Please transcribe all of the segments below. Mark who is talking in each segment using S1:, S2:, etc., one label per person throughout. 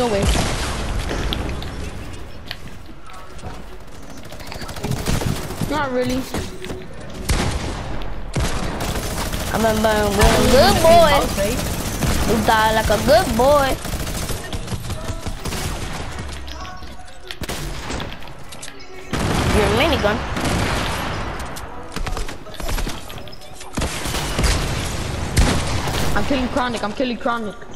S1: No way. Not really.
S2: I remember being a good boy. You died like a good boy. Your minigun.
S1: I'm killing Chronic. I'm killing Chronic.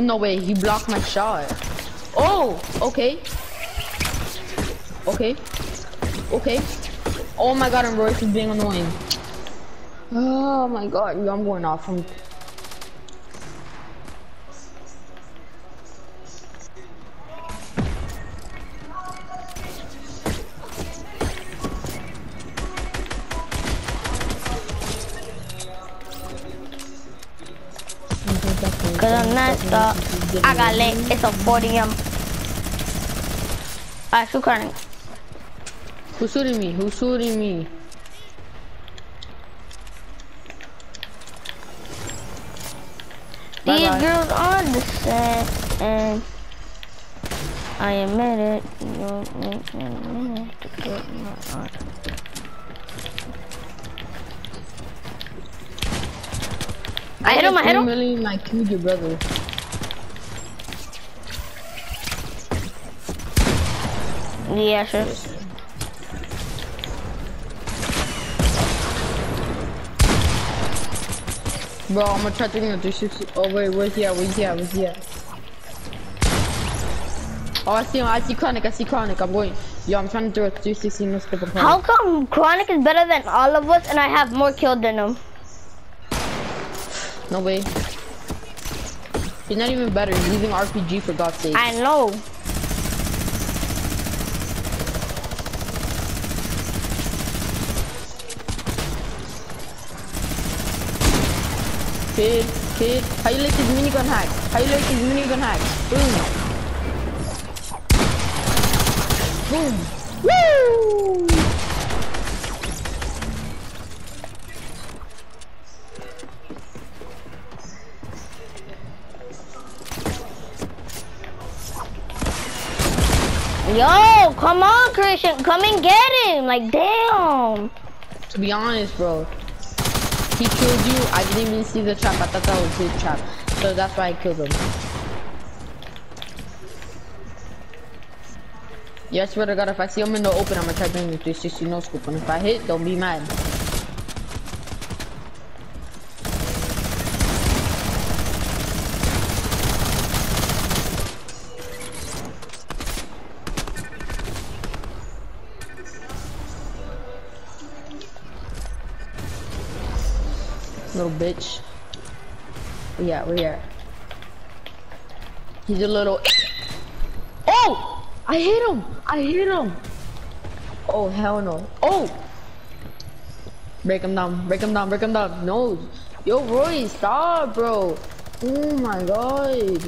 S1: Oh, no way. He blocked my shot. Oh, okay. Okay. Okay. Oh my god, and Royce is being annoying. Oh my god, I'm going off. I'm
S2: got lit. It's a 40 um. Alright, shoot Carnage.
S1: Who's shooting me? Who's shooting me? Bye
S2: These
S1: bye.
S2: girls are the same, and I admit it. You don't make me minute to get my heart. I hit him, I hit him.
S1: Million, I killed your brother.
S2: Yeah, sure.
S1: Bro, I'm gonna try taking a 360. Oh wait, where's he at? Where's he at? Where's he at? Oh, I see him. I see Chronic. I see Chronic. I'm going. Yo, I'm trying to do a 360 no skip on
S2: How come Chronic is better than all of us and I have more kills than him?
S1: No way. He's not even better. He's using RPG for God's sake.
S2: I know.
S1: Kid, kid. How you like his minigun hack? How you like his minigun hack? Boom. Boom. Woo!
S2: Yo, come on, Christian. Come and get him. Like, damn.
S1: To be honest, bro, he killed you. I didn't even see the trap. I thought that was his trap. So that's why I killed him. Yeah, I swear to God, if I see him in the open, I'm gonna try to bring you 360 no scope. And if I hit, don't be mad. Little bitch. You at? Where? He's a little. Oh! I hit him! I hit him! Oh, hell no. Oh! Break him down, break him down, break him down. No. Yo, Roy, stop, bro. Oh my god.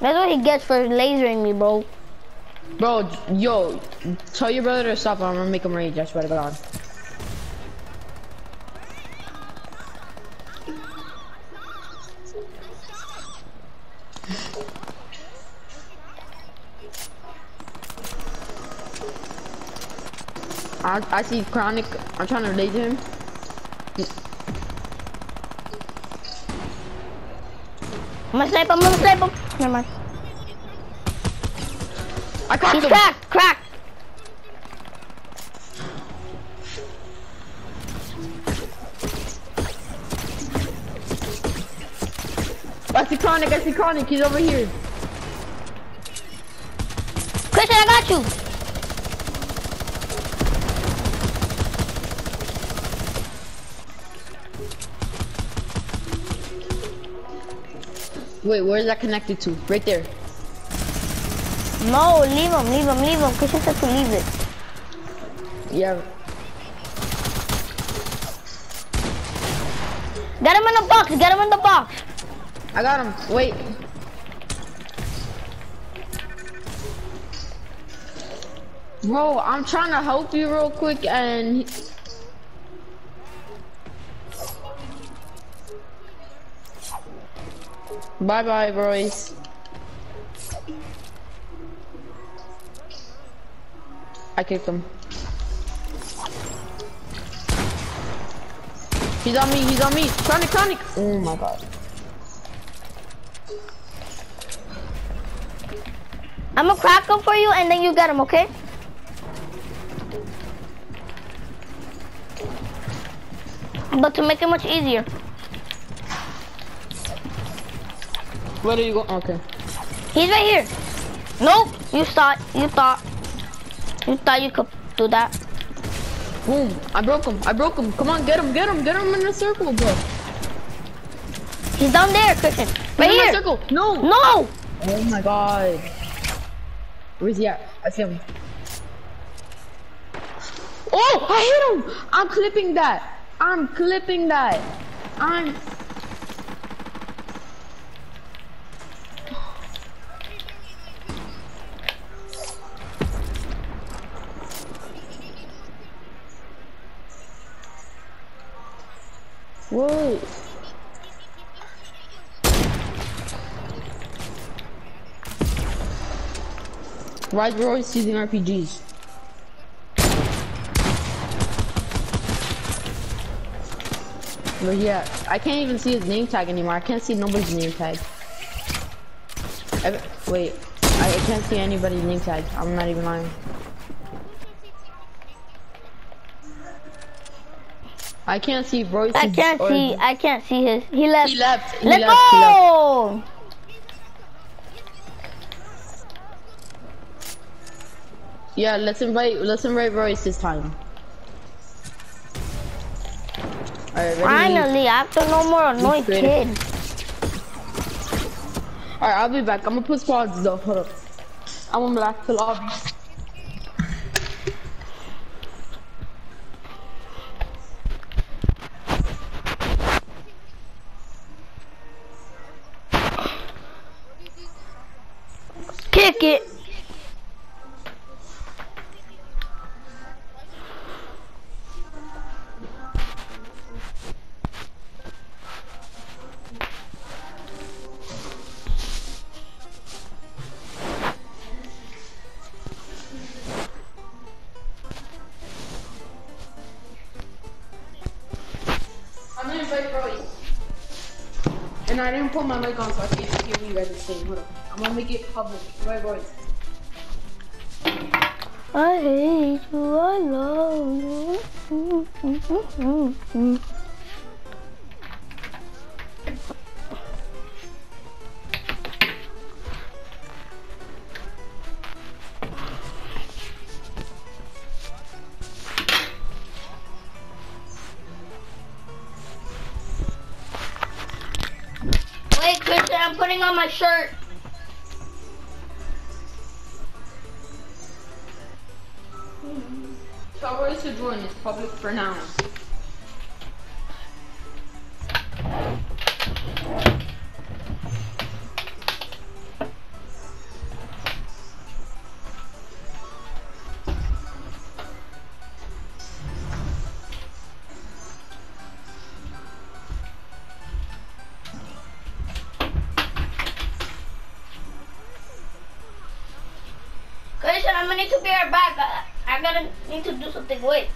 S2: That's what he gets for lasering me, bro.
S1: Bro, yo, tell your brother to stop I'm gonna make him rage, I swear to God. I, I see Chronic, I'm trying to laser him.
S2: I'm gonna snipe him, I'm gonna snipe him. Never mind.
S1: I cracked him!
S2: cracked, cracked.
S1: I see Chronic, I see Chronic, he's over here.
S2: Christian, I got you.
S1: Wait, where is that connected to? Right there.
S2: No, leave him, leave him, leave him. Cause you said to leave it.
S1: Yeah.
S2: Get him in the box, get him in the box.
S1: I got him, wait. Bro, I'm trying to help you real quick and... Bye-bye, boys. I kicked him. He's on me, he's on me. Chronic, chronic. Oh my god.
S2: I'm gonna crack him for you and then you get him, okay? But to make it much easier,
S1: Where are you going? Okay.
S2: he's right here. Nope, you thought, you thought, you thought you could do that.
S1: Boom. I broke him. I broke him. Come on, get him, get him, get him in the circle, bro.
S2: He's down there, Christian. Right
S1: in the
S2: here.
S1: circle. No.
S2: No!
S1: Oh my god. Where's he at? I see him. Oh, I hit him. I'm clipping that. I'm clipping that. I'm. Whoa. Why is Royce using RPGs? But yeah. I can't even see his name tag anymore. I can't see nobody's name tag. Wait, I, I can't see anybody's name tag. I'm not even lying. I can't see Royce.
S2: I can't oh, see, I can't see his, he left.
S1: He left. He
S2: Let's
S1: left.
S2: Go!
S1: Yeah, let's invite. Let's invite Royce this time. Ready?
S2: Finally, after no more annoying kid.
S1: Alright, I'll be back. I'm gonna put squads though. Hold up. I'm gonna back to lobby.
S2: Kick it.
S1: And I didn't put my mic on, so I can't what you guys are saying. Hold up. I'm gonna make it public. Invite Royce.
S2: I hate you, I love you. Wait, Christian, I'm putting on my shirt.
S1: For now.
S2: I'm gonna need to be right back. I, gotta need to do something. Wait.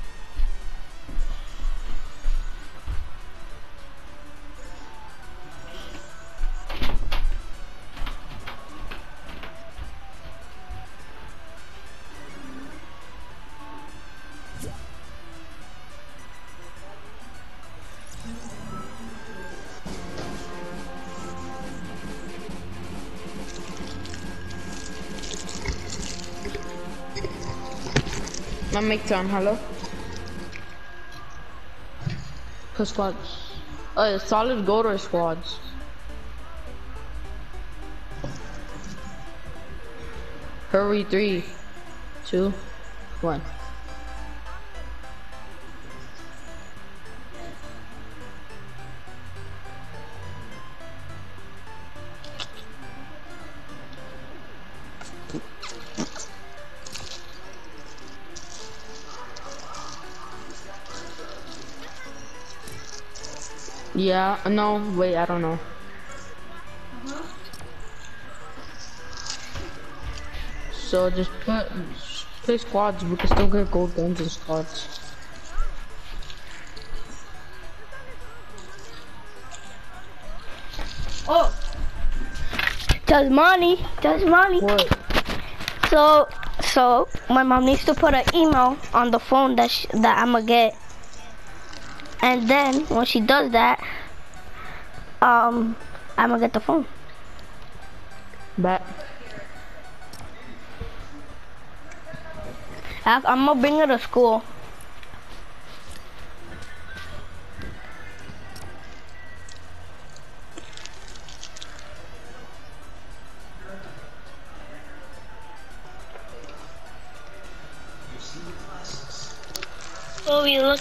S1: My mic turn. Hello. Put squads. Oh, solid gold or squads. Hurry, three, two, one. Yeah, no, wait, I don't know. So just put, play squads, we can still get gold guns in squads.
S2: Oh. Tasmani, Tasmani.
S1: What?
S2: So, so my mom needs to put an email on the phone that sh that I'ma get, and then when she does that, um, I'ma get the phone.
S1: Bet.
S2: I'm gonna bring her to school.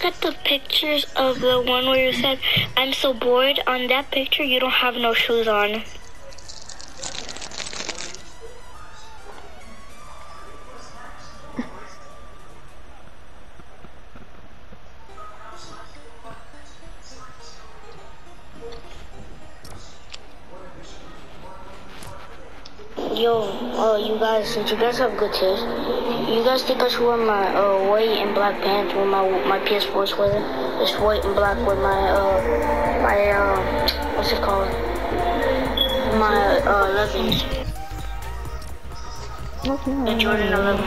S3: At the pictures of the one where you said, I'm so bored. On that picture, you don't have no shoes on. Guys, since you guys have good taste, you guys think I should wear my uh, white and black pants with my my PS4 sweater? It's white and black with my uh my uh what's it called? My uh 11s. The Jordan 11.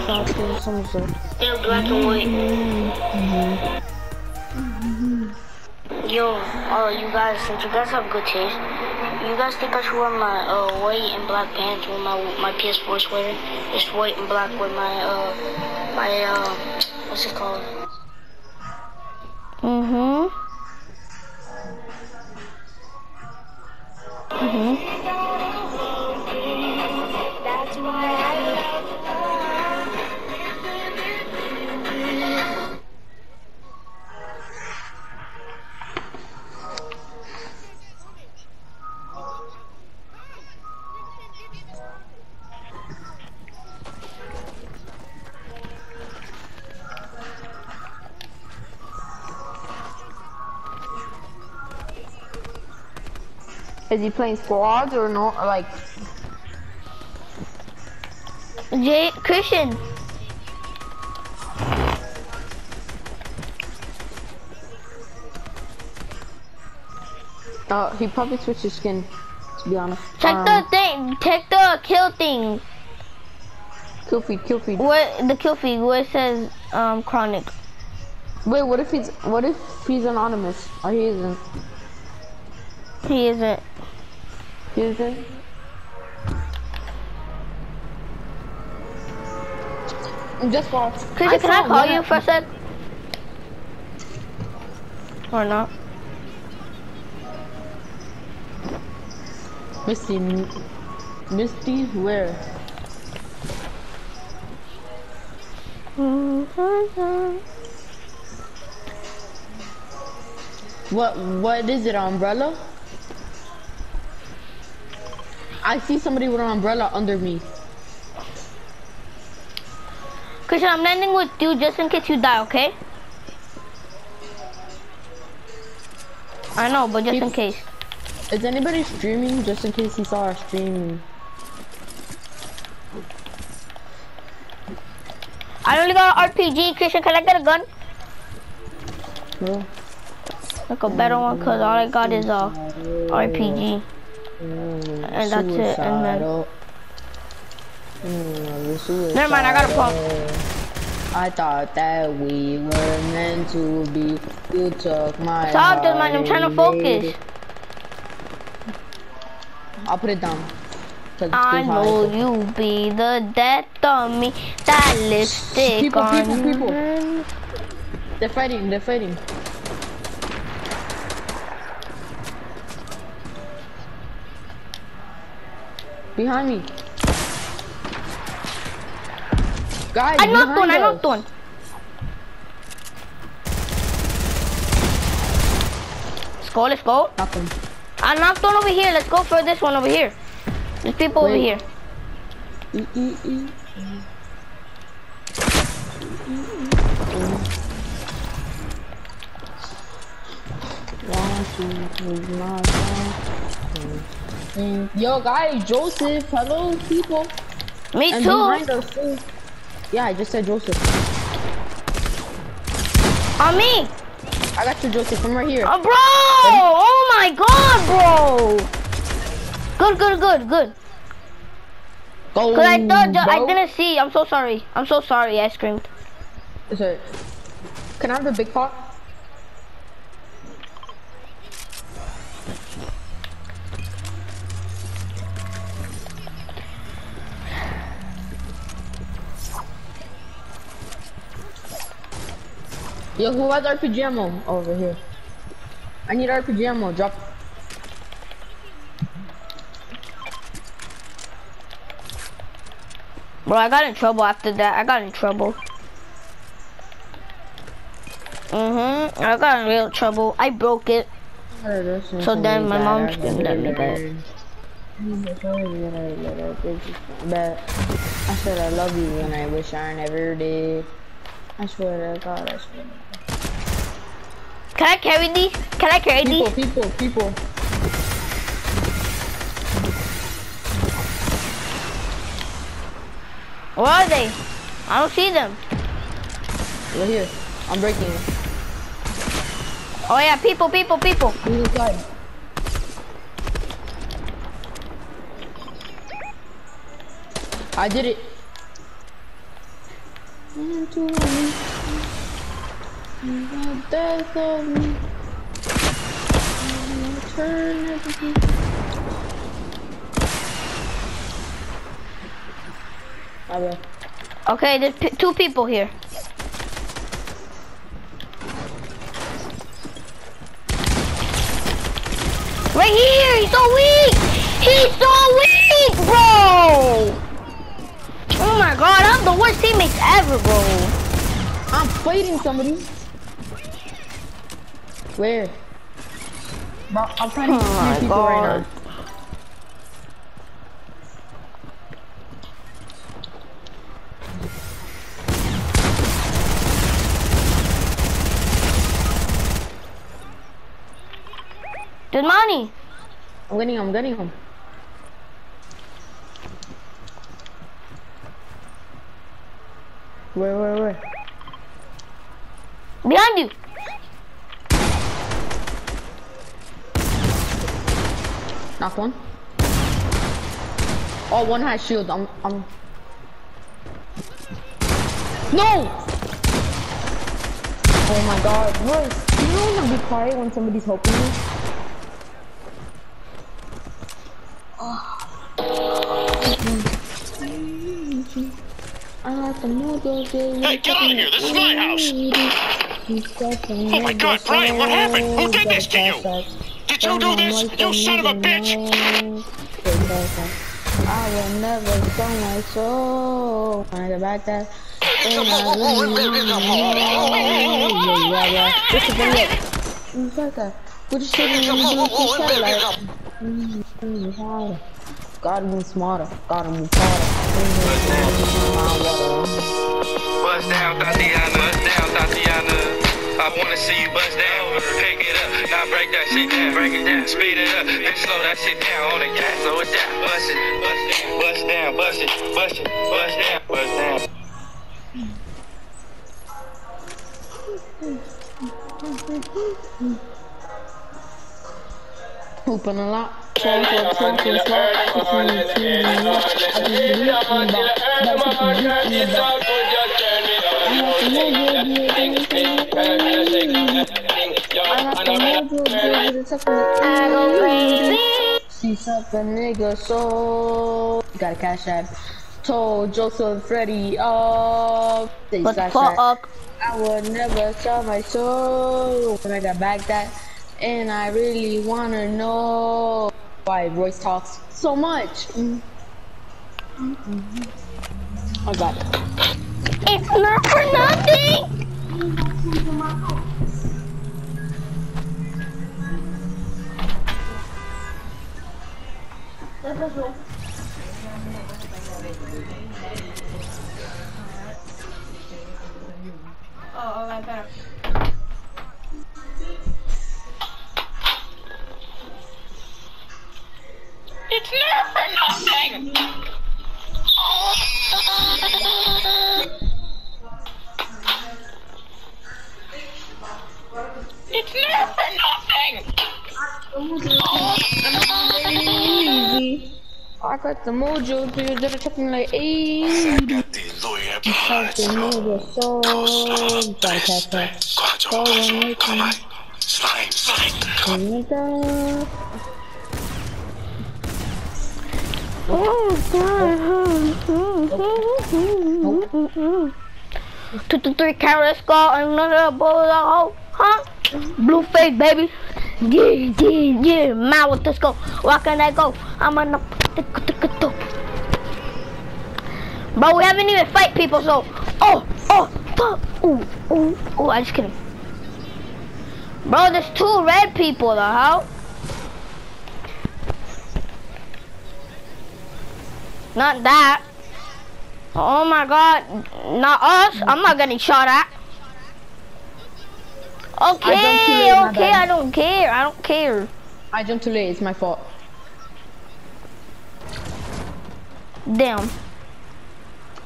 S3: They're black and white. Yo, uh, you guys, since you guys have good taste, you guys think I should wear my uh white and black pants with my my PS4 sweater? It's white and black with my uh my uh what's it called?
S2: Mhm. Mhm.
S1: Is he playing squads or not? Like,
S2: Jay Christian.
S1: Oh, he probably switched his skin, to be honest.
S2: Check
S1: Um,
S2: the thing. Check the kill thing.
S1: Kill feed, kill feed.
S2: Where the kill feed where it says um chronic.
S1: Wait, what if he's, what if he's anonymous? Or he isn't?
S2: He isn't.
S1: He isn't? Just watch.
S2: Christian, can I call you for a sec? Or not?
S1: Misty, Misty, where? What, what is it, umbrella? I see somebody with an umbrella under me.
S2: Christian, I'm landing with you just in case you die, okay? I know, but just in case.
S1: Is anybody streaming just in case he saw our stream?
S2: I only got an RPG. Christian, can I get a gun?
S1: No.
S2: Like a better one, cause all I got is a RPG. And that's it, and then-
S1: Mm,
S2: Never mind, I got a pump.
S1: I thought that we were meant to be. You took my
S2: Stop,
S1: heart
S2: man. I'm trying to focus.
S1: I'll put it down.
S2: I
S1: too high.
S2: know you be the death of me. That lipstick
S1: People,
S2: on
S1: people, people.
S2: your-
S1: They're fighting. They're fighting. Behind me. Guys,
S2: I knocked one. I
S1: us.
S2: knocked one. Let's go. Let's go.
S1: Knock him.
S2: I knocked one over here. Let's go for this one over here. There's people over
S1: Wait.
S2: here.
S1: E, e, e. Yo, guys, Joseph. Hello, people.
S2: Me
S1: And
S2: too.
S1: behind us, too. Yeah, I just said Joseph.
S2: On me.
S1: I got you, Joseph, from right here.
S2: Oh, bro! Oh my god, bro! Good, good, good, good.
S1: Go,
S2: Cause I thought I didn't see. I'm so sorry. I'm so sorry. I screamed.
S1: Sorry. Can I have the big pot? Yo, who has RPG ammo? Over here. I need RPG ammo. Drop.
S2: Bro, I got in trouble after that. I got in trouble. Mm-hmm. I got in real trouble. I broke it. So then my mom's mom screamed at me that.
S1: But I said I love you and I wish I never did. I swear to God, I swear.
S2: Can I carry these? Can I carry
S1: People,
S2: these?
S1: people, people. People.
S2: Where are they? I don't see them.
S1: Right here. I'm breaking it.
S2: Oh yeah, people, people, people.
S1: Who's inside? I did it. Death of me. Turn everything. I will.
S2: Okay, there's two people here. Right here, he's so weak! He's so weak, bro! Oh my god, I'm the worst teammate ever, bro.
S1: I'm fighting somebody. Where? Bro, I'm fighting
S2: Oh
S1: three
S2: my
S1: people right
S2: God.
S1: now.
S2: There's money.
S1: I'm getting him, I'm getting him. Where, where, where?
S2: Behind you.
S1: Knock one. Oh, one has shield. I'm, I'm. No! Oh my god, Royce, you know when to be quiet when somebody's helping you? Ah.
S4: Hey, get out of here. This is my house.
S1: Oh
S4: my God, Brian, what happened? Who did this to you? You do this? You son of a bitch!
S1: I will never sell my soul. Get back that. And I yeah, yeah. This is the like a. We're just sitting in the satellite. Mm, Gotta be smarter. Gotta be smarter.
S5: Bust down, Tatiana. Bust down, Tatiana. I wanna see you bust down. Pick it up, now break that shit down. Break it down, speed it up, then slow that shit down on the gas. Slow it down, bust it, bust down, bust it, bust it, bust it, bust down, bust down.
S1: Open a lot. I She sucked a nigga so. Gotta cash that. Told Joseph Freddy off. They
S2: But
S1: cash that.
S2: fuck.
S1: I would never sell my soul when I got back that. And I really wanna know why Royce talks so much. Mm. I got it.
S2: It's not for nothing!
S1: Oh, right there. It's not for nothing! It's nothing!
S6: I got the
S1: mojo, dude. They're talking like, hey.
S6: Slime, slime,
S1: slime.
S2: Two to three carrots got another bowl uh, oh, huh? Blueface, baby. Yeah, yeah, yeah. Man with go. Where can I go? I'm on the. Bro, we haven't even fight people, so. Oh, oh, fuck. Ooh, ooh, ooh. I just kidding. Bro, there's two red people, though. How? Not that. Oh my god. Not us. I'm not getting shot at. Okay,
S1: late,
S2: okay. I don't care. I don't care.
S1: I jumped too late, it's my fault.
S2: Damn.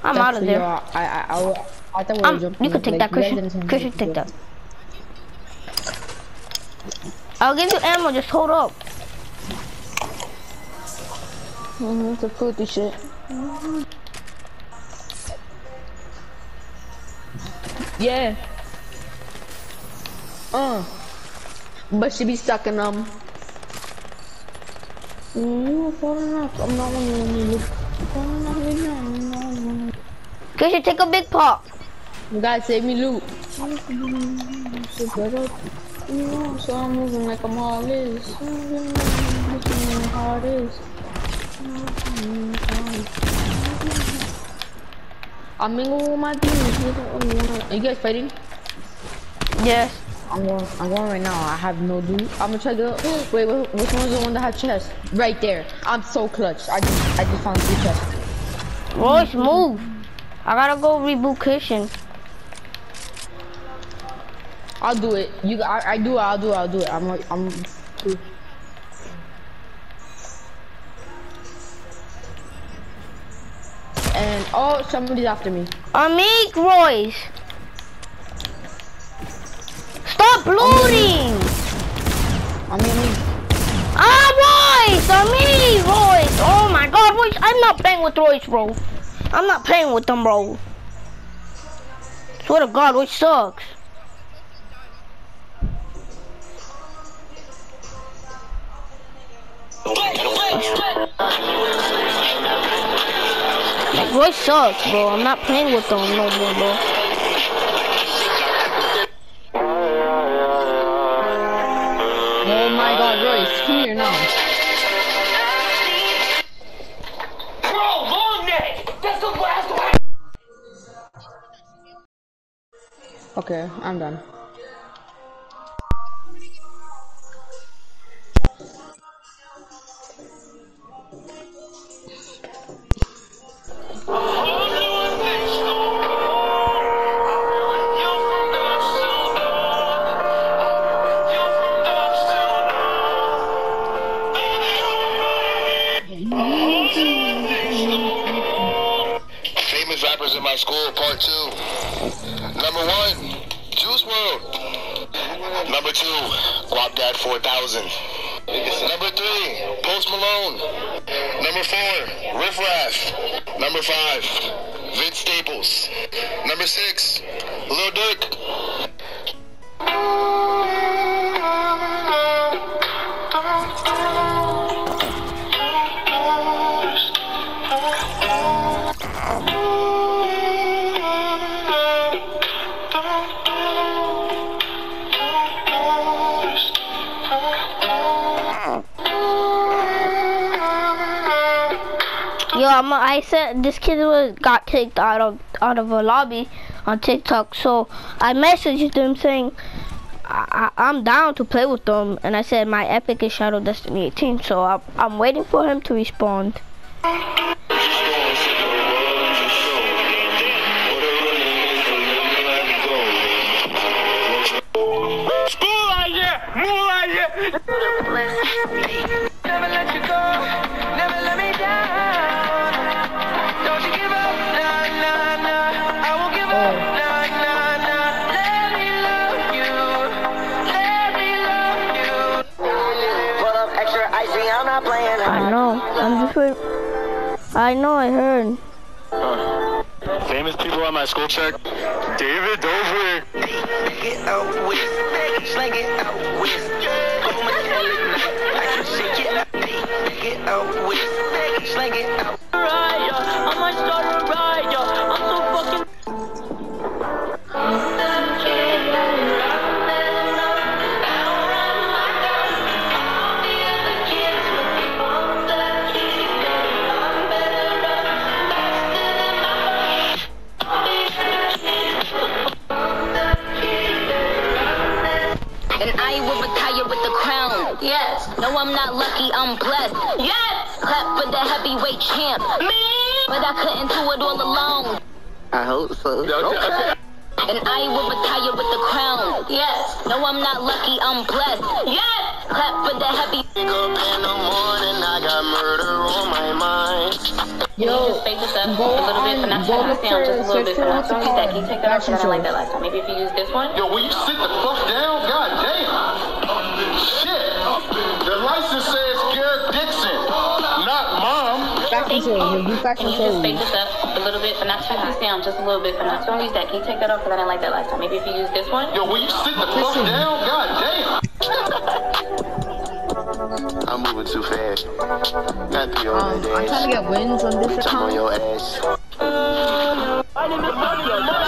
S2: I'm
S1: That's
S2: out of there.
S1: you. I, I, I, I thought we
S2: Um,
S1: jumping.
S2: you can take
S1: like,
S2: that, Christian. Christian, take that. I'll give you ammo. Just hold up.
S1: Mhm, it's a fruity shit. Yeah. Uh. But she be stuck in them. Mm, falling off. I'm not one of them. Falling off, me down, no, no.
S2: Christian, take a big pop.
S1: You gotta save me loot. So. You know, so I'm moving like I'm all is. How it is. I'm mingle with my demons. You don't wanna- Are you guys fighting?
S2: Yes.
S1: I'm going. I'm going right now. I have no dude. I'm gonna try to. Wait, wait, which one's the one that has chest? Right there. I'm so clutch. I just, I just found three chests.
S2: Royce, move. I gotta go reboot Christian.
S1: I'll do it. You, I, I do it. I'll do it. I'll do it. I'm, like- I'm. Oh, somebody's after me.
S2: Amik Royce. Stop looting.
S1: I mean, I mean,
S2: Ah, Royce. Amik Royce. Oh my God, Royce. I'm not playing with Royce, bro. I'm not playing with them, bro. Swear to God, Royce sucks. Royce sucks, bro. I'm not playing with them no more, bro.
S1: oh my God, Royce, come here now.
S7: Bro, long neck! That's the last one!
S1: Okay, I'm done.
S6: Rappers in my school, part two. Number one, Juice WRLD. Number two, Guapdad 4000. Number three, Post Malone. Number four, Riff Raff. Number five, Vince Staples. Number six, Lil Durk.
S2: Um, Yo, I'm, said this kid was got kicked out of out of a lobby on TikTok, so I messaged him saying I, I, I'm down to play with them, and I said my epic is Shadow Destiny 18, so I, I'm waiting for him to respond.
S7: School out here! Move out here! Never let you go, never
S8: I'm
S2: just wait- I know. I heard.
S6: Famous people on my school check. David Dobrik.
S8: Get out with, slang it out with. On my toilet now, I can shake it out. Get out with, slang it out.
S7: Ride, I might start a ride,
S9: I will retire with the crown. Yes. No, I'm not lucky, I'm blessed. Yes. Clap for the heavyweight champ. Me. But I couldn't do it all alone.
S8: I hope so. Okay.
S9: And I will retire with the crown. Yes. No, I'm not lucky, I'm blessed. Yes. Clap for the heavy.
S6: Wake up in the morning, I got murder on my mind.
S1: Yo,
S10: Fake this up
S1: Go
S10: a little bit, but
S1: on-
S10: not
S1: go
S10: too down, just a little bit.
S1: search for
S10: But not
S1: what's
S10: so
S1: it
S10: use that. Can you take that off? 'Cause I didn't like that last time. Maybe if you use this one.
S6: Yo, will you sit the fuck down? God damn. Shit. The license says Garrett Dixon, not mom.
S1: fashion show. Review fashion
S10: Can you just
S1: show.
S10: fake this up a little bit, but not too much down, just a little bit. But not so use that. Can you take that off? Because I didn't like that last time. Maybe if you use this one.
S6: Yo, will you sit the fuck down? God damn. I'm moving too fast. Not the
S1: Um, I'm trying to get wins on this
S6: Jump on
S1: account.
S6: your ass.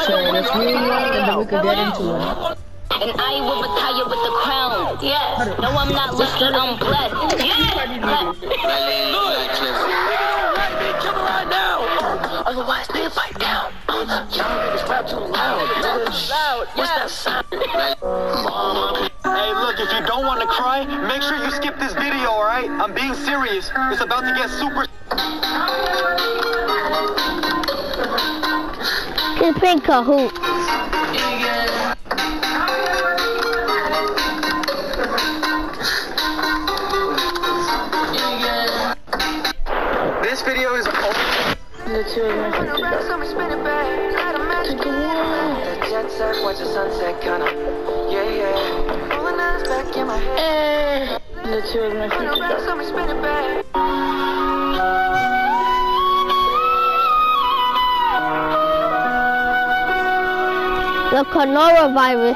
S1: So let's move on and then we can get into it.
S9: And I will retire with the crown. Yes. No, I'm not lucky, I'm blessed. Yes. Clap.
S8: Otherwise, they fight down. Y'all niggas rap too loud. Nigga, loud. What's that sound?
S11: Hey, look, if you don't want to cry, make sure you skip this video, alright? I'm being serious. It's about to get super.
S2: Get pink cahoot.
S11: This video is.
S8: The two of them. Jet set, watch the sunset, kinda. Yeah, yeah. Rolling eyes back in my head. Eh. The two of them.
S2: The coronavirus.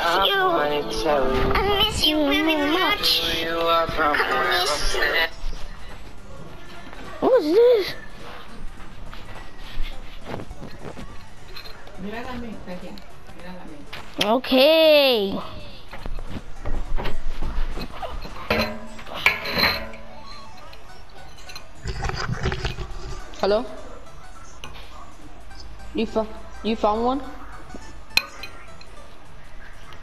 S8: Ah, I miss you.
S7: I miss you very much.
S8: You are from
S2: What's this? Okay.
S1: Hello? You found you found one?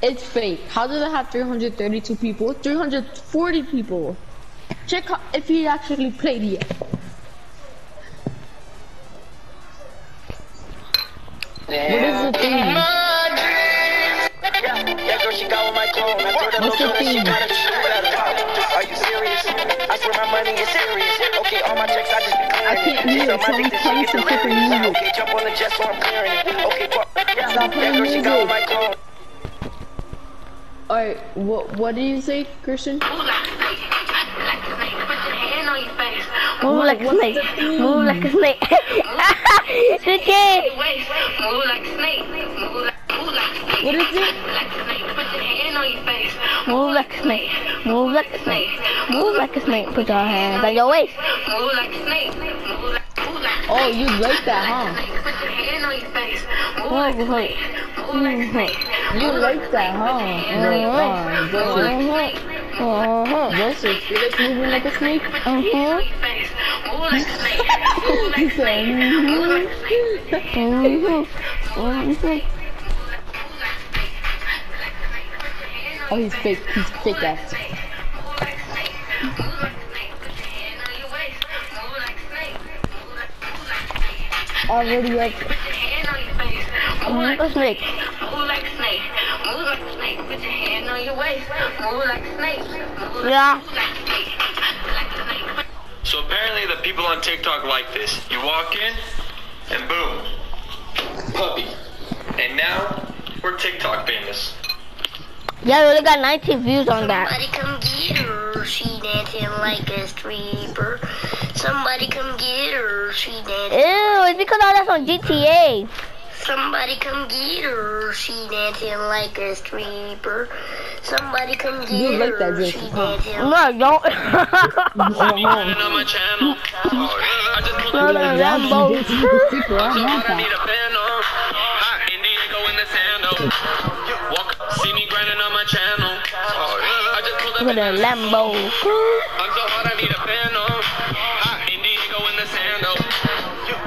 S1: It's fake. How does it have 332 people? 340 people. Check if he actually played yet. Alright, what what do you say, Christian?
S2: Move like a
S1: what's
S2: snake.
S1: the theme?
S2: Move like a snake. Chicken.
S1: What is it?
S2: Move like a snake. Move like a snake. Move like a snake. Put your hands on your waist.
S1: Oh, you like that, huh?
S2: Move like Mhm.
S1: You like that, huh?
S2: Mhm.
S1: Joseph,
S2: Mhm.
S1: Joseph, you like moving like a snake?
S2: Mhm.
S1: He said,
S2: Mhm. Mhm.
S1: Oh, he's fake. He's fake ass. Already up.
S2: Move like a snake. Yeah.
S5: So apparently the people on TikTok like this. You walk in, and boom, puppy. And now we're TikTok famous.
S2: Yeah, we only got 19 views on that.
S3: Somebody come get her. She dancing like a stripper. Somebody come get her. She dancing.
S2: Ew, it's because all that's on GTA.
S3: Somebody come get her. She dancing like a stripper. Somebody come get
S1: You like that
S3: her.
S1: dress,
S3: She
S1: huh?
S2: No, I don't.
S5: Grinding on my channel. I just pulled
S2: No, no,
S5: in
S2: Lambo.
S1: This is the secret. I
S5: So
S1: want
S5: hard I need a band on. Hot Indiego in the sandals. Walk, see me grinding on my channel. I just pulled up
S2: Look
S5: in
S2: at that Lambo.
S5: I'm so hot I need a band on. Hot Indiego in the sandals.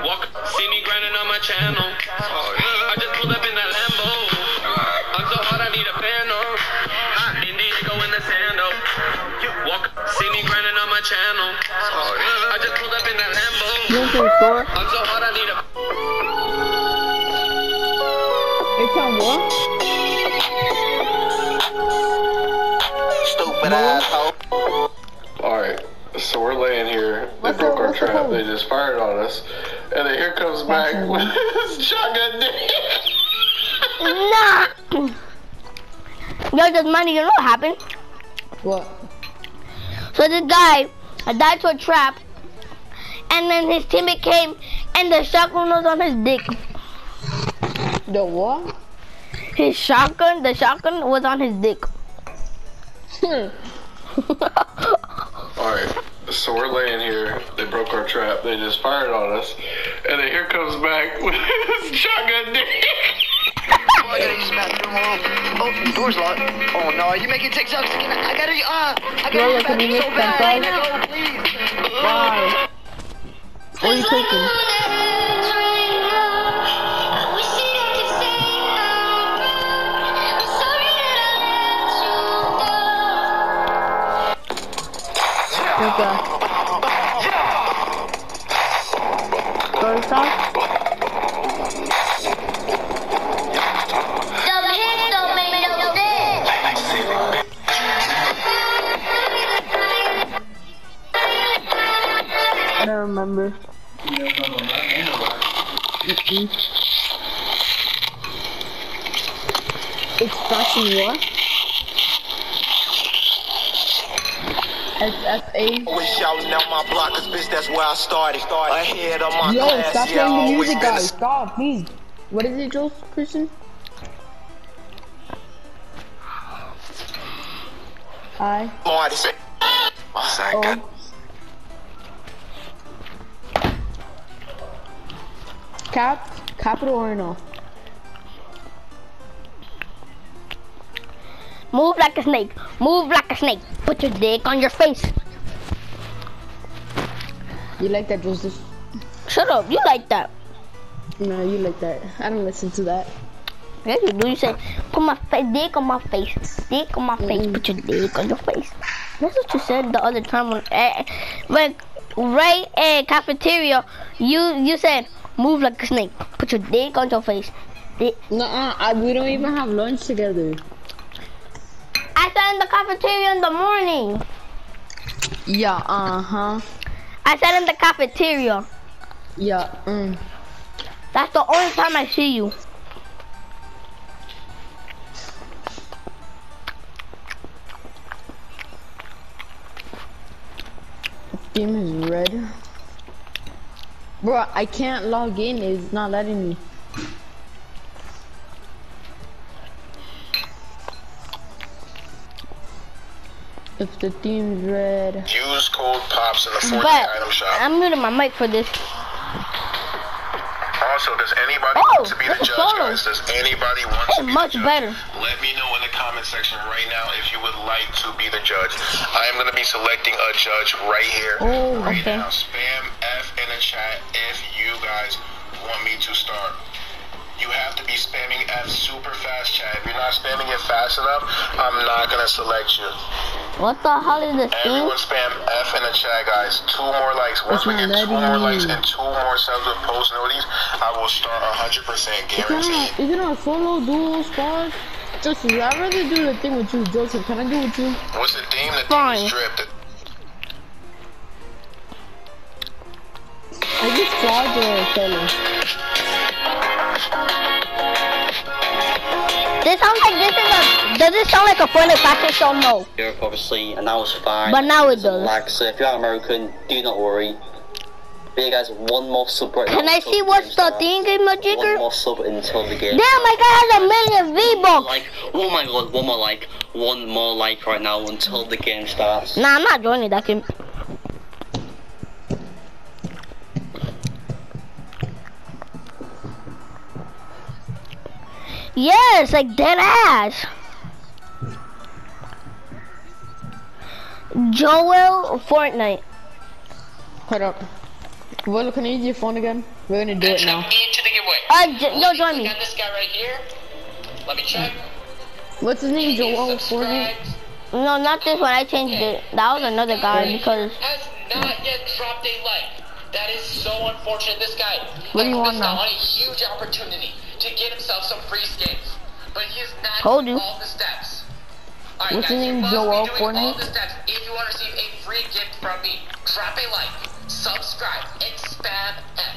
S5: Walk, see me grinding on my channel. I just pulled up in that Lambo. I'm so hot I need a band on. Hot Indiego in the sandals. Walk, see me grinding on my channel. I just pulled up in that Lambo.
S1: You went to the store?
S5: I'm so hot I need a
S1: It's on what?
S8: Stupid asshole.
S12: Alright, so we're laying here. They
S1: What's
S12: broke
S1: the-
S12: our trap. They just fired on us. And then here comes back with his shotgun dick.
S2: Nah. Yo, just money, you know what happened?
S1: What?
S2: So this guy I died to a trap, and then his teammate came, and the shotgun was on his dick.
S1: The what?
S2: His shotgun, the shotgun was on his dick. Hmm.
S12: Alright, so we're laying here. They broke our trap. They just fired on us. And then here comes back with his shotgun dick.
S8: Oh, I gotta use the bathroom. Oh, oh, the door's locked. Oh no, you making TikToks again? I gotta, uh, I gotta
S1: Yo,
S8: use the bathroom so
S1: make
S8: bad.
S1: ten
S8: Go, please.
S1: Why? What are you cooking? Okay. First off, I don't remember. It's fashion what? SFA.
S8: Wish I was down my bitch, that's where I started. Ahead of my
S1: Yo,
S8: class,
S1: stop
S8: yeah,
S1: playing the music, guys. Stop, please. What is it, Jules Christian? Hi.
S8: smartest.
S1: Oh. Cap, capital or no?
S2: Move like a snake. Move like a snake. Put your dick on your face.
S1: You like that, Joseph?
S2: Shut up. You like that.
S1: No, you like that. I don't listen to that.
S2: Yeah, you do. You say, put my dick on my face. Dick on my face. Put your dick on your face. That's what you said the other time when, eh, when Ray at cafeteria, you you said, move like a snake. Put your dick on your face. Dick.
S1: Nuh-uh, I, we don't even have lunch together.
S2: In the cafeteria in the morning.
S1: Yeah, uh-huh.
S2: I said in the cafeteria.
S1: Yeah, mm.
S2: That's the only time I see you.
S1: Game is red. Bro, I can't log in. It's not letting me. If the theme's red.
S4: Use code POPS in the Fortnite
S2: But
S4: item shop.
S2: I'm muting my mic for this.
S4: Also, does anybody
S2: Oh,
S4: want to be the judge,
S2: solo.
S4: guys? Does anybody want
S2: That's
S4: to be
S2: much
S4: the judge?
S2: better.
S4: Let me know in the comment section right now if you would like to be the judge. I am going to be selecting a judge right here,
S2: Oh,
S4: right
S2: okay.
S4: now. Spam F in the chat if you guys want me to start. You have to be spamming F super fast, chat. If you're not spamming it fast enough, I'm not going to select you.
S2: What the hell is this thing?
S4: Everyone spam F in the chat, guys. Two more likes. Once we get two more likes and two more subs with post notices, I will start 100%
S1: Is
S4: guaranteed.
S1: is it on solo, duo, squad? Joseph, I'd rather do the thing with you. Joseph, can I do it with you?
S4: What's the theme? The theme is drip. The
S1: I just squad or solo?
S2: This sounds like this is a. Does it sound like a Fortnite fashion show? No.
S9: Europe, obviously, and that was fine.
S2: But now it
S9: Some
S2: does.
S9: Lag, so if you're American, do not worry. But yeah, guys, one more sub right
S2: Can
S9: now
S2: I see what's
S9: game
S2: the
S9: starts.
S2: thing, Game
S9: One
S2: Jigger?
S9: more sub until the game.
S2: Damn, my guy has a million V-Bucks.
S9: Like, oh my god, one more like, one more like right now until the game starts.
S2: Nah, I'm not joining that game. Yes, like dead ass. Joel Fortnite.
S1: Hold up. Will, can I use your phone again? We're gonna do it now.
S5: Into the giveaway.
S2: Uh, j- no, join me.
S5: Got this guy right here. Let me check.
S1: What's his name? Joel Fortnite?
S2: No, not this one. I changed it. That was another guy because
S5: Has not yet dropped a like. That is so unfortunate. This guy
S1: What do you want now?
S5: on a huge opportunity to get himself some free skins, but he has not
S2: Told you.
S5: all the steps. All right,
S1: What's
S5: guys, you
S1: name?
S5: must be doing all
S1: Fortnite?
S5: the steps if you want to receive a free gift from me. Drop a like, subscribe, and spam F.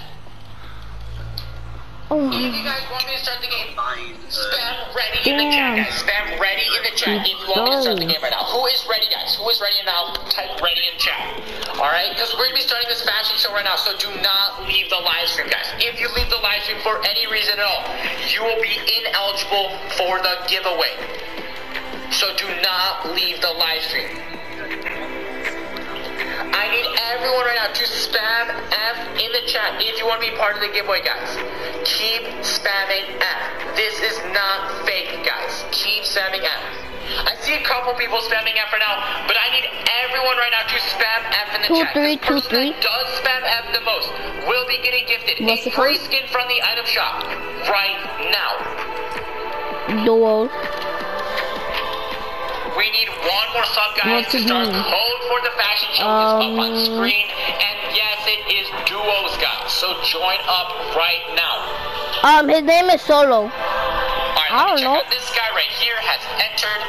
S2: Oh.
S5: If you guys want me to start the game, spam ready in the chat, guys. Spam ready in the chat if you want me to start the game right now. Who is ready, guys? Who is ready now? Type ready in chat. Alright? Because we're going to be starting this fashion show right now, so do not leave the live stream, guys. If you leave the live stream for any reason at all, you will be ineligible for the giveaway. So do not leave the live stream. I need everyone right now to spam F in the chat if you want to be part of the giveaway, guys. Keep spamming F. This is not fake, guys. Keep spamming F. I see a couple people spamming F right now, but I need everyone right now to spam F in the
S2: Two,
S5: chat.
S2: three, two, three.
S5: that does spam F the most will be getting gifted
S1: What's
S5: a free skin from the item shop right now.
S2: duo.
S5: We need one more sub, guys,
S1: What's
S5: to start. For the fashion show is up on
S2: Um,
S5: screen. And yes, it is duos, guys. So join up right now.
S2: Um, his name is Solo.
S5: Alright,
S2: I don't know.
S5: This guy right here has entered.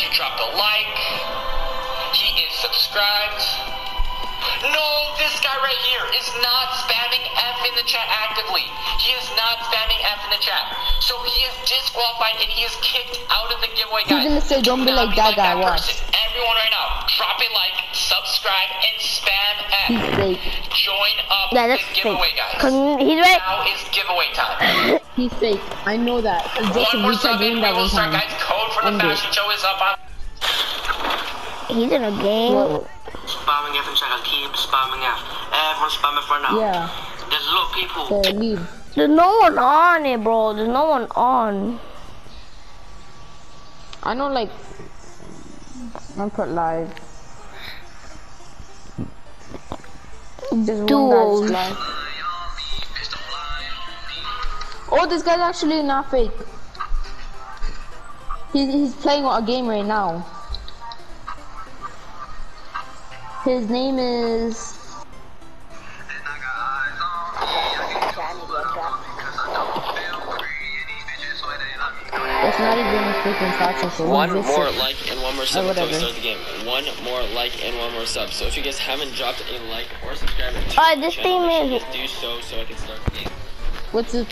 S5: He dropped a like. He is subscribed. No, this guy right here is not spamming F in the chat actively. He is not spamming F in the chat. So he is disqualified and he is kicked out of the giveaway,
S1: He's gonna say, "Don't be like that guy, watch."
S5: person. Everyone right now, drop a like, subscribe, and spam F.
S1: He's
S5: F.
S1: fake.
S5: Join up
S2: Yeah,
S5: the
S2: that's
S5: giveaway,
S2: fake.
S5: guys.
S2: Cause he's right.
S5: Now is giveaway time.
S1: He's fake. I know that. Cause Joseph,
S5: One more
S1: we
S5: sub
S1: doing
S5: and we
S1: that
S5: will start, guys. Code for the
S1: End it.
S5: fashion show is up on.
S2: He's in a game.
S1: What?
S8: Spamming F and check out. Keep spamming F. Everyone spamming F right now.
S1: Yeah.
S8: There's a lot of people.
S1: So leave.
S2: There's no one on it, bro. There's no one on.
S1: I know, like. I'm put live. There's one
S2: Duos.
S1: live. Oh, this guy's actually not fake. He's, he's playing a game right now. His name is. It's not even a freaking fashion show.
S13: One
S1: He's just
S13: more
S1: sick.
S13: like and one more sub
S1: Or
S13: until we start the game. One more like and one more sub. So if you guys haven't dropped a like or subscribe to
S2: Uh,
S13: the
S2: this
S13: channel,
S2: thing is-
S13: just do so so I can start the game.
S1: What's the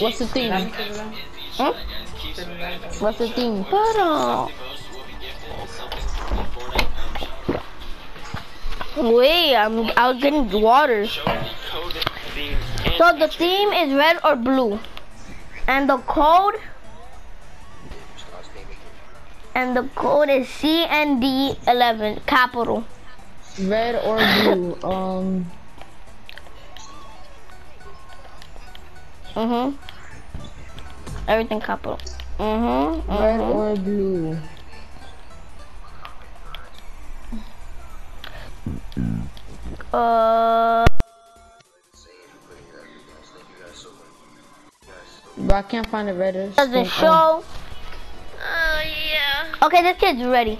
S1: What's the theme?
S2: Huh?
S1: What's the theme?
S2: But, uh, wait, I'm, I was getting water.
S13: Show the code theme and
S2: So the theme is red or blue. And the code and the code is CND11 capital.
S1: Red or blue? Um.
S2: Mhm. Everything capital. Mhm.
S1: Red
S2: mhm.
S1: or blue?
S2: Uh
S1: But I can't find the red.
S2: does it show?
S14: Oh, yeah.
S2: Okay, this kid's ready.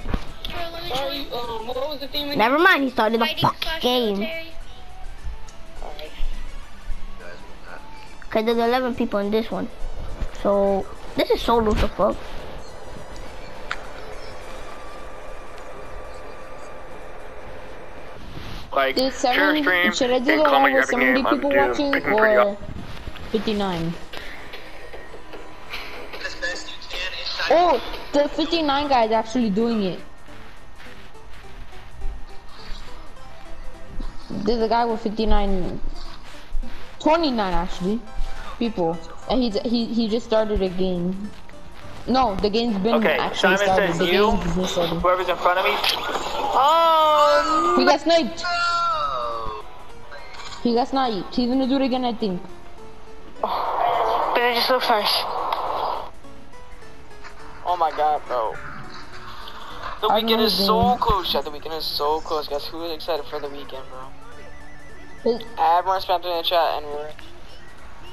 S14: Bro, let me show you.
S10: what was the theme again?
S2: Never mind, he started the
S14: Fighting
S2: fuck game.
S14: military.
S2: Okay, there's 11 people in this one. So, this is solo the fuck.
S12: Like,
S1: Did
S12: share
S1: seven,
S12: stream
S1: should I do
S12: and
S1: the
S12: comment
S1: one with
S12: epic
S1: 70
S12: name. I'm
S1: people watching or 59? Oh, the 59 guy is actually doing it. There's a guy with 59, 29 actually, people, and he's he he just started a game. No, the game's been
S7: Okay,
S1: actually
S7: Simon
S1: started.
S7: says
S1: the
S7: you. Whoever's in front of me. Oh!
S1: He got sniped. Oh, he got sniped. He's gonna do it again, I think.
S3: Better just look first.
S7: Oh my god, bro. The
S1: I
S7: weekend is so close, Chad. The weekend is so close, guys. Who is excited for the weekend, bro? Everyone spammed in the chat, and we're.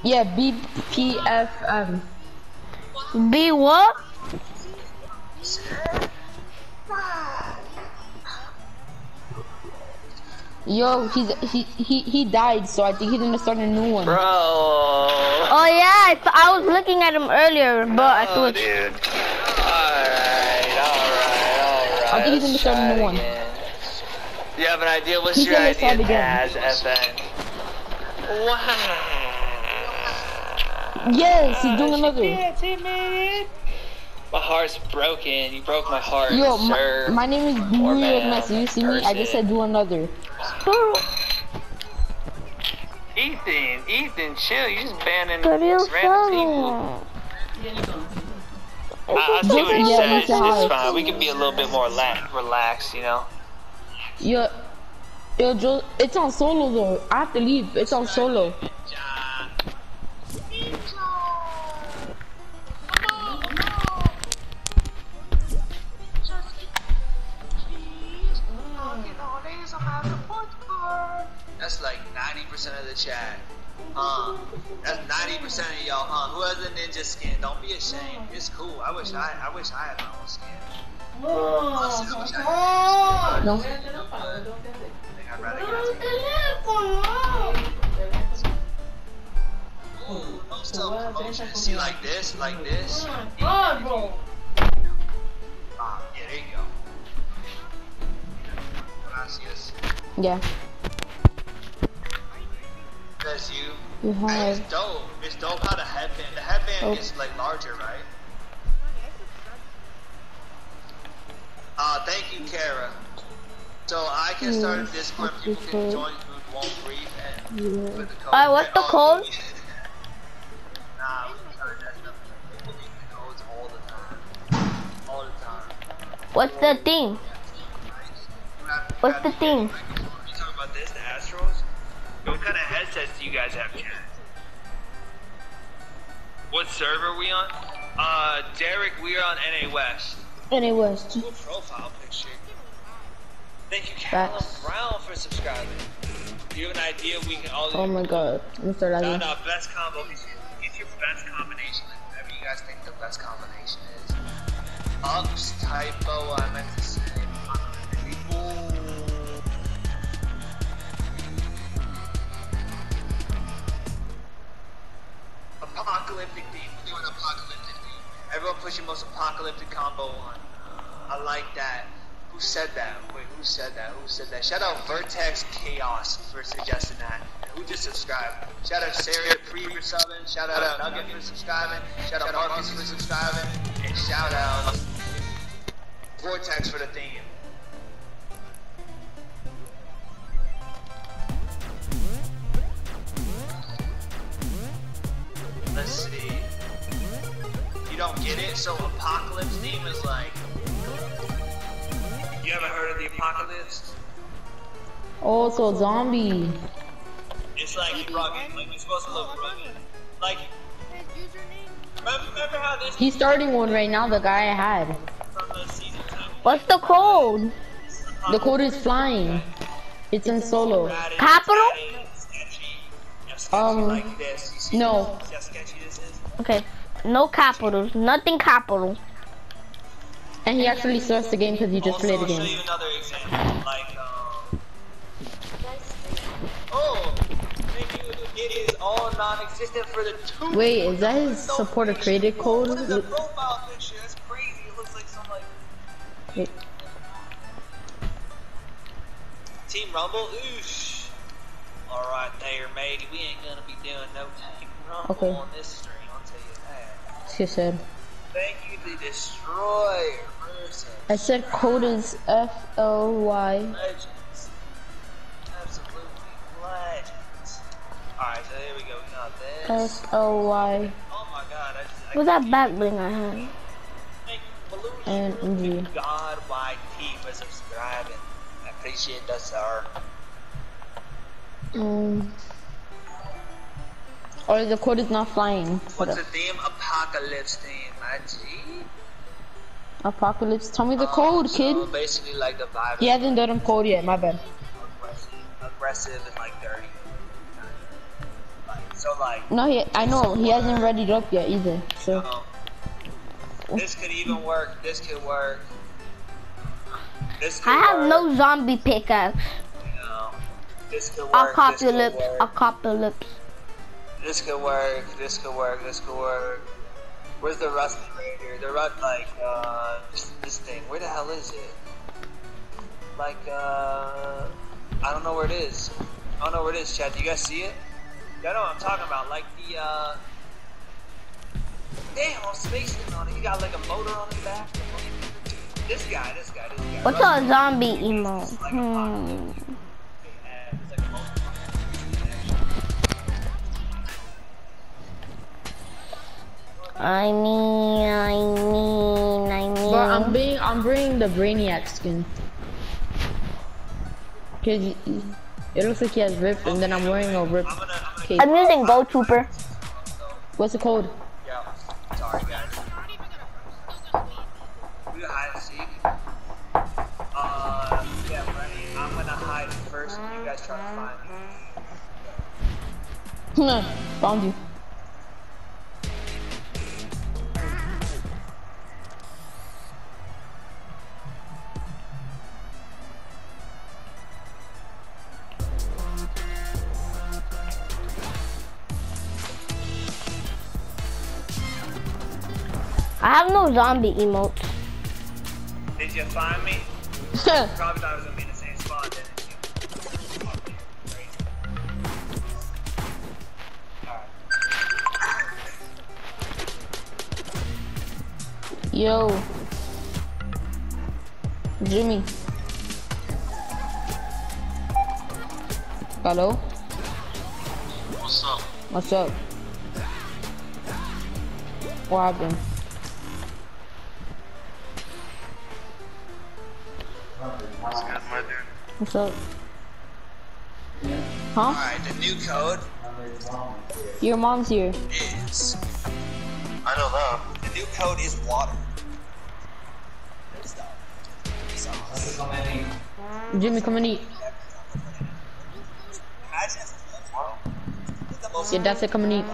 S1: Yeah, BPFM.
S2: B what?
S1: Yo, he's he he he died, so I think he's gonna start a new one.
S7: Bro.
S2: Oh yeah, I, I was looking at him earlier, but I
S7: Oh,
S2: thought.
S7: dude. Alright, alright, alright.
S1: I think he's gonna
S7: let's
S1: start a new
S7: it
S1: one.
S7: again. You have an idea? What's
S1: He's
S7: your
S1: gonna
S7: idea,
S1: start
S7: Taz,
S1: again.
S7: FN? Wow.
S1: Yes, he's ah, doing another.
S7: My heart's broken. You broke my heart,
S1: Yo,
S7: sir.
S1: my, my name is
S7: Poor
S1: New York
S7: man,
S1: Messi. You see me? I just said do another.
S7: Ethan, Ethan, chill. You just banning
S2: But you
S7: random people. I, I see what you
S1: Yeah,
S7: said. It's, it's fine. We can be a little bit more la- relaxed, you know.
S1: Yo, yo, Joe, it's on solo though. I have to leave. It's on solo.
S13: That's like 90% of the chat. Uh, that's 90% of y'all. Uh, who has a ninja skin? Don't be ashamed. It's cool. I wish I, I wish I had my own skin. Honestly, I wish I had
S1: No.
S13: I think I'd get a Ooh, no self promotion. See, like this, like this. Ah, yeah, there you go. Gracias.
S1: Yeah.
S13: That's you.
S1: You
S13: Hey, it's dope. It's dope how the headband. The headband
S1: Oh.
S13: is like larger, right? Uh, thank you, Kara. So I can start a Discord. People can join who won't breathe and
S1: Yeah.
S13: put the code.
S2: Alright, what's the code?
S13: Nah, we can that's nothing. People need the codes all the time. All the time.
S2: What's the thing? What's the thing?
S13: What kind of headsets do you guys have, chat? What server are we on? Uh, Derek, we are on NA West.
S1: Anyways,
S13: Cool profile picture. Thank you,
S1: Facts.
S13: Brown, for subscribing. Do you have an idea we can all
S1: oh my god. I'm gonna start
S13: No, no, best combo. Get your, best combination. Whatever you guys think the best combination is. Ups, typo, I meant to say. Apocalyptic theme. We're doing apocalyptic theme. Everyone push your most apocalyptic combo one. I like that. Who said that? Wait, who said that? Who said that? Shout out Vertex Chaos for suggesting that. And who just subscribed? Shout out Sarah Pre for subbing. Shout out Nugget for subscribing. Shout out Marcus for subscribing. And shout out Vortex for the theme. Let's see. You don't get it? So Apocalypse theme is like. You haven't heard of the Apocalypse?
S1: Oh, so zombie.
S13: It's like. Like it's supposed to look. Like. Remember, remember how this
S1: He's starting one right now. The guy I had.
S13: from the season two?
S2: What's the code?
S1: The code is flying. It's in solo.
S2: Capital?
S1: Um,
S13: Like this.
S1: No.
S13: See how sketchy this is?
S2: Okay. No capitals. Nothing capital.
S1: And he actually starts the game because he just
S13: also,
S1: played the game.
S13: you another example. Like, um. Oh! Thank you. It is all non-existent for the two.
S1: Wait, is that his supporter created code?
S13: What is the profile picture? That's crazy. It looks like some like
S1: Wait,
S13: Team Rumble. Oosh. All right, there, matey. We ain't gonna be doing no Team Rumble
S1: Okay.
S13: on this stream. I'll tell you that.
S1: she said.
S13: Thank you, the destroyer.
S1: I said code is F L Y.
S13: Legends. Absolutely legends. Alright, so here we go. We got this.
S1: F L Y
S13: Oh my god, I just. I
S2: What's that back bling I had?
S1: and G.
S13: God YT for subscribing. I appreciate that, sir.
S1: Um. Or the code is not flying.
S13: What's the theme? Apocalypse theme, my G.
S1: Apocalypse. Tell me the code, kid.
S13: So basically, like the vibe
S1: He hasn't done him code yet. My bad.
S13: aggressive, aggressive and like dirty. Like, so like,
S1: No, he. I know he hasn't readied up yet either. So
S13: this could even work. This could work. This could
S2: I have
S13: work,
S2: no zombie pickaxe.
S13: This could work. This could
S2: Apocalypse.
S13: work.
S2: Apocalypse.
S13: This could work. This could work. This could work. Where's the rusty raider? The rut like uh this thing. Where the hell is it? Like uh I don't know where it is. I don't know where it is, Chad. Do you guys see it? Y'all know what I'm talking about. Like the uh Damn, I'm spacing on it. You got like a motor on the back. This guy, this guy, this guy.
S2: What's a zombie emo? Hmm. I mean, I mean, I mean.
S1: But I'm being, I'm bringing the Brainiac skin. Cause y- y- it looks like he has ripped, and then I'm wearing a ripped cape.
S2: I'm using Go Trooper.
S1: What's the code?
S13: Yo, sorry guys. We hide seek. Uh, yeah, ready. I'm gonna hide first, you guys try to find me.
S1: Found you.
S2: I have no zombie emotes.
S13: Did you find me? Probably thought I was gonna be in the same spot. Didn't you?
S1: Yo. Jimmy. Hello?
S4: What's up?
S1: What's up? What happened?
S4: What's good, my dude?
S1: What's up? Huh?
S13: Alright, the new code
S1: Your mom's here.
S13: is.
S4: I don't know.
S13: The new code is water.
S1: Jimmy, come and eat.
S13: Imagine the most
S1: Yeah, that's it, come and eat.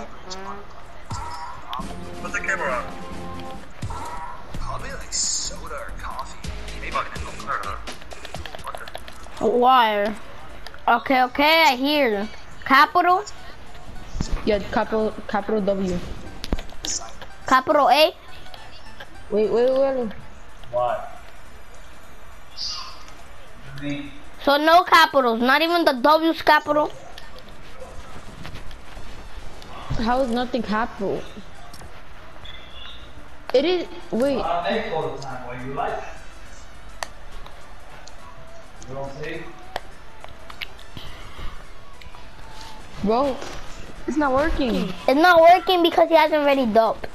S4: Put the camera on.
S13: probably like soda or coffee. Maybe
S4: I don't know.
S2: Wire. Okay, okay, I hear. Capital,
S1: Yeah, capital, capital W.
S2: capital A.
S1: Wait, wait, wait.
S13: What?
S2: So no capitals, not even the W's capital.
S1: How is nothing capital? It is, wait. Bro, it's not working.
S2: It's not working because he hasn't ready dope.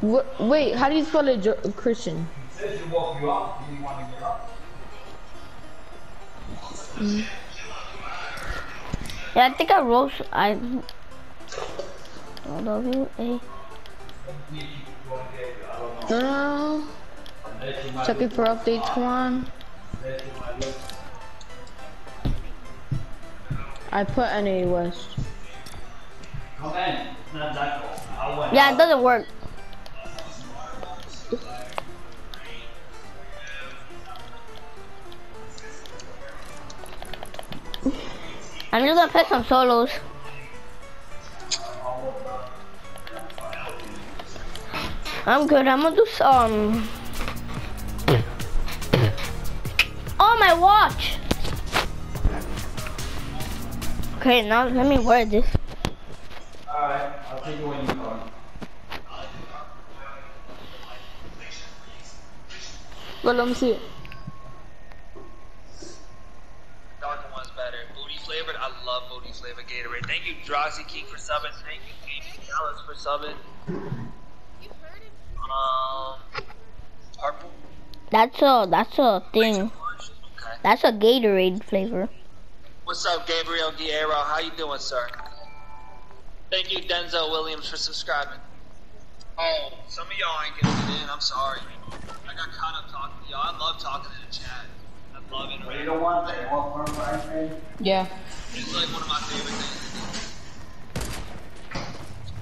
S1: Wh- wait, how do you spell it, Christian?
S15: Says you woke you up, you didn't want to get up.
S2: Yeah, I think I wrote. I. W A.
S1: No. Checking for updates, come on. I put NA West.
S2: Yeah, it doesn't work. I'm just gonna play some solos. I'm good. I'm gonna do some. Oh, my watch. Okay, now let me wear this.
S15: I'll take it when you come.
S1: But let me see it.
S13: Dark one's better. Booty flavored. I love booty flavored Gatorade. Thank you, Droxy King for subbing. Thank you, Casey Dallas for subbing. Um, purple.
S2: That's a that's a thing. That's a Gatorade flavor.
S13: What's up, Gabriel Guerrero? How you doing, sir? Thank you, Denzel Williams, for subscribing. Oh, some of y'all ain't getting it in. I'm sorry. I got caught up talking to y'all. I love talking in the chat. I love it.
S15: You don't want that? You want firm?
S1: Yeah.
S13: It's like one of my favorite things.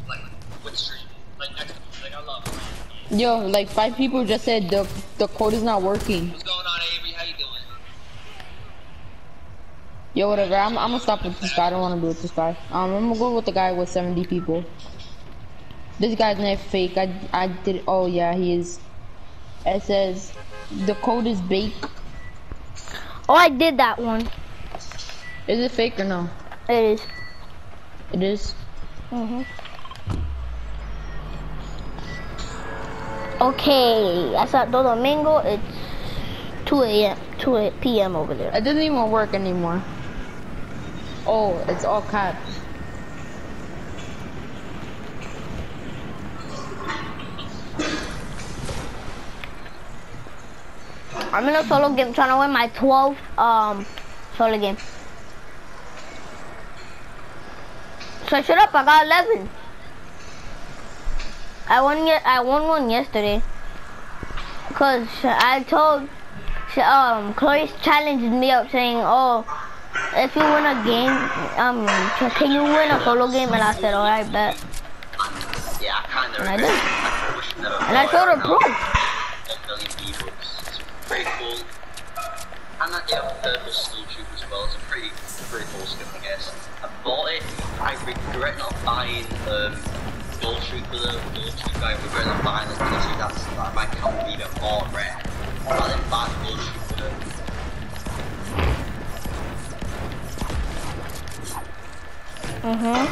S13: Like with stream. Like next like I love it.
S1: Yo, like five people just said the the code is not working.
S13: What's going on, Avery? How you doing?
S1: Yo, whatever. I'm, I'm gonna stop with this guy. I don't want to do with this guy. Um, I'm gonna go with the guy with 70 people. This guy's not fake. I I did. Oh yeah, he is. It says the code is bake.
S2: Oh, I did that one.
S1: Is it fake or no?
S2: It is.
S1: It is.
S2: Mhm. Okay, I saw Domingo. It's 2 a.m. 2 p.m. over there.
S1: It doesn't even work anymore. Oh, it's all caps.
S2: I'm in a solo game trying to win my 12th um solo game. So shut up, I got 11. I won ye I won one yesterday. Cause I told um Chloe challenged me up saying, "Oh, if you win a game, um, can you win a solo game?" And I said, "Alright, bet."
S9: Yeah, I kind of
S2: And I did.
S9: I wish I never
S2: And I showed her proof.
S9: One million V-Bucks. It's pretty cool. And that yeah, purple steel tube as well. It's a pretty, pretty cool skin, I guess. I bought it. I regret not buying um, Ghoul Trooper though. Ghoul Trooper, I regret not buying it because that's that might become even more rare. But I didn't buy Ghoul Trooper.
S2: Mhm.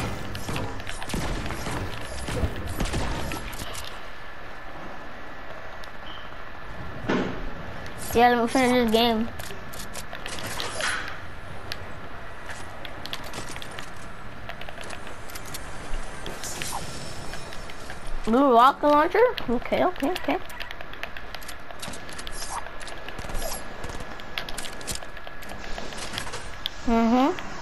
S2: Yeah, let me finish this game. Blue rocket launcher? Okay, okay, okay. Mm-hmm.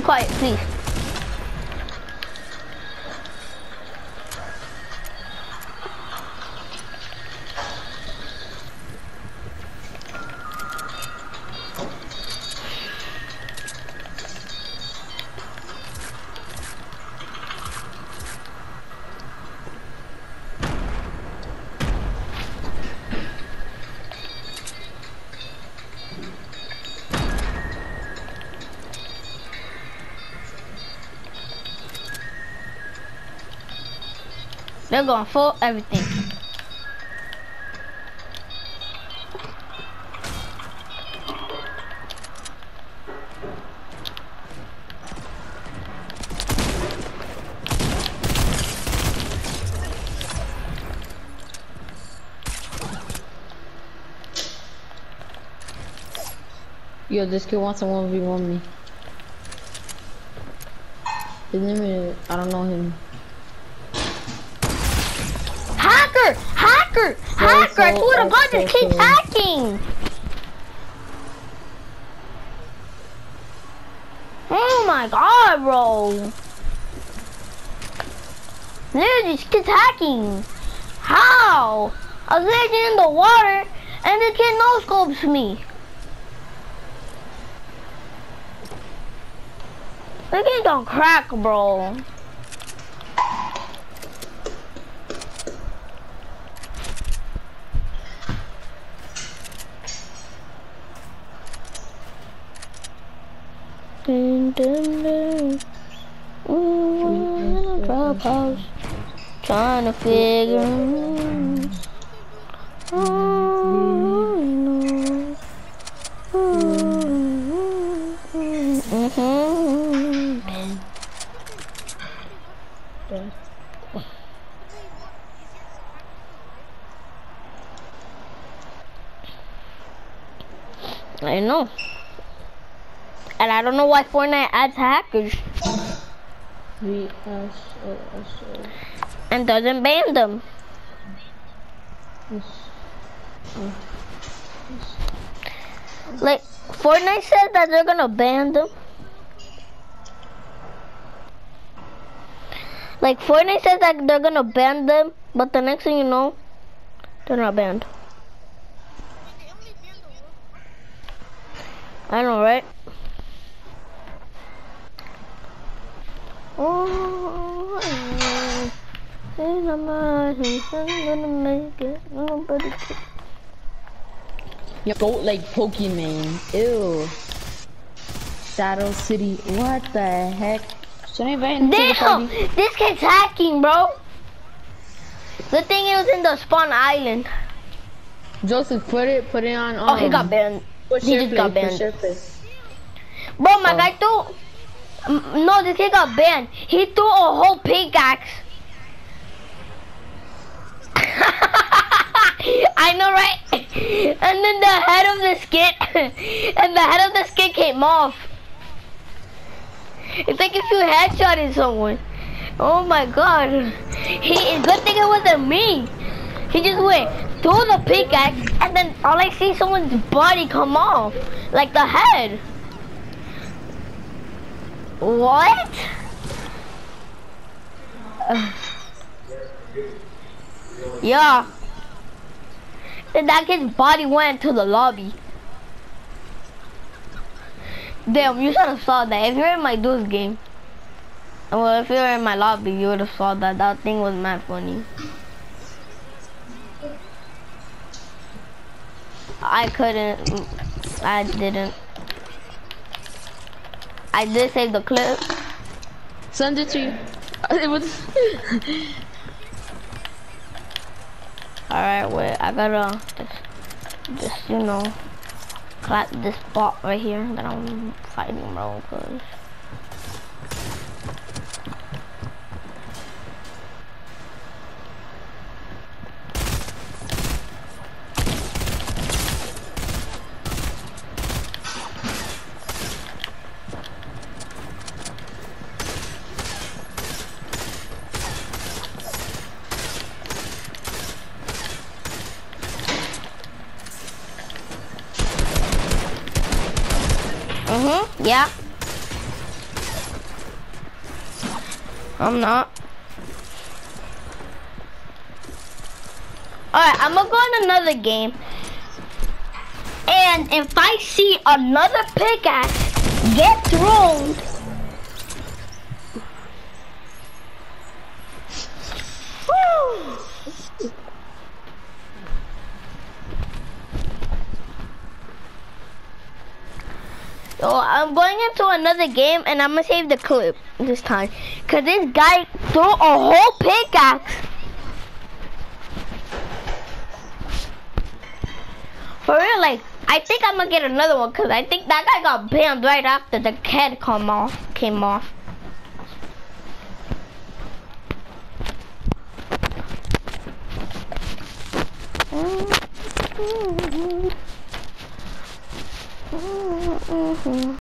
S2: Quiet, please. They're going full everything.
S1: Yo, this kid wants to 1v1 me. His name is, I don't know him.
S2: Hacker! Hacker! Hacker! I to God,
S1: so-
S2: this kid's hacking! Oh my god, bro! Literally, this kid's hacking! How? I was laying in the water, and this kid no scopes me. Niggas don't crack, bro. Dun, dun, dun. Ooh, in a trap house, trying to figure. Oh, no. Mhm. I know. And I don't know why Fortnite adds hackers and doesn't ban them. Like, Fortnite says that they're gonna ban them. Like, Fortnite says that they're gonna ban them, but the next thing you know, they're not banned. I know, right? Oh, my mind, I'm gonna make it. Nobody can.
S1: Yo, goat like Pokemon. Ew. Shadow City. What the heck? Should I invite him to the
S2: Damn!
S1: party?
S2: This kid's hacking, bro. Good thing it was in the spawn island.
S1: Joseph, put it, put it on.
S2: Oh, he
S1: um,
S2: got banned.
S1: Push
S2: He just got banned.
S1: push your play.
S2: Bro, my
S1: Oh.
S2: guy threw. No, this kid got banned. He threw a whole pickaxe. I know, right? And then the head of the skit, and the head of the skit came off. It's like if you headshotted someone. Oh my god. He, good thing it wasn't me. He just went through the pickaxe, and then all I see someone's body come off. Like the head. What? Yeah. Then that kid's body went to the lobby. Damn, you should have saw that. If you're in my dude's game, well, if you were in my lobby, you would have saw that. That thing was mad funny. I couldn't. I didn't. I did save the clip.
S1: Send it to you. It was.
S2: Alright, wait, I gotta just, just, you know, clap this spot right here that I'm fighting, bro, cause. Mm-hmm, yeah. I'm not. Alright, I'm gonna go on another game. And if I see another pickaxe get thrown, Woo! So I'm going into another game and I'm gonna save the clip this time. Cause this guy threw a whole pickaxe. For real, like, I think I'm gonna get another one cause I think that guy got banned right after the head come off, came off. Mm-hmm. Mm-hmm. Mm-hmm.